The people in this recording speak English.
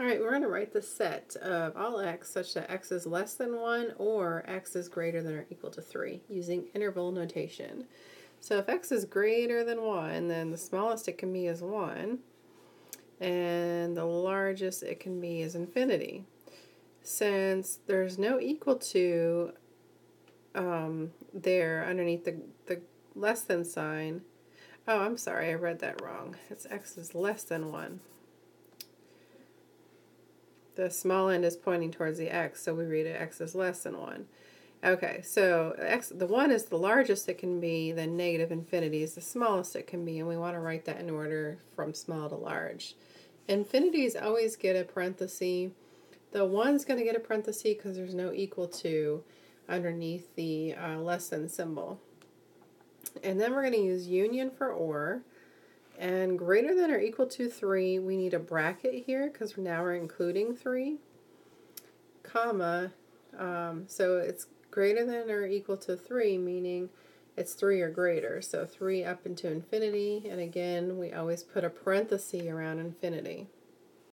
All right, we're going to write the set of all x such that x is less than 1 or x is greater than or equal to 3 using interval notation. So if x is greater than 1, then the smallest it can be is 1, and the largest it can be is infinity. Since there's no equal to um, there underneath the, the less than sign, oh, I'm sorry, I read that wrong. It's x is less than 1 the small end is pointing towards the x, so we read it x is less than 1. Okay, so x, the 1 is the largest it can be, then negative infinity is the smallest it can be, and we want to write that in order from small to large. Infinities always get a parenthesis. The 1's going to get a parenthesis because there's no equal to underneath the uh, less than symbol. And then we're going to use union for or. And greater than or equal to 3, we need a bracket here because now we're including 3, comma, um, so it's greater than or equal to 3, meaning it's 3 or greater. So 3 up into infinity, and again, we always put a parenthesis around infinity.